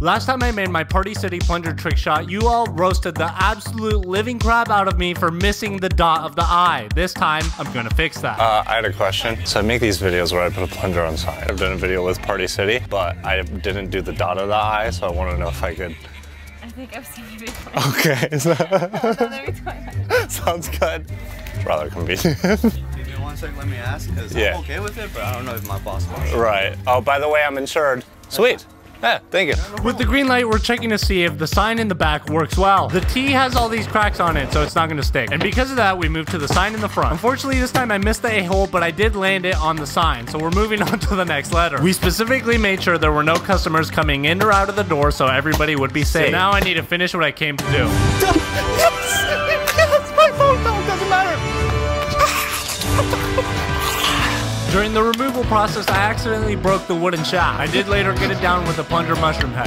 Last time I made my Party City plunger trick shot, you all roasted the absolute living crap out of me for missing the dot of the eye. This time, I'm gonna fix that. Uh, I had a question. So I make these videos where I put a plunger on side. I've done a video with Party City, but I didn't do the dot of the eye, so I want to know if I could. I think I've seen you before. Okay, so Let me try. sounds good. Rather convenient. Give me one sec, let me ask, because Yeah. I'm okay with it, but I don't know if my boss wants it. right. Oh, by the way, I'm insured. Sweet. Yeah, thank you. With the green light, we're checking to see if the sign in the back works well. The T has all these cracks on it, so it's not gonna stick. And because of that, we moved to the sign in the front. Unfortunately, this time I missed the A-hole, but I did land it on the sign, so we're moving on to the next letter. We specifically made sure there were no customers coming in or out of the door, so everybody would be safe. So now I need to finish what I came to do. During the removal process, I accidentally broke the wooden shaft. I did later get it down with a plunger mushroom head.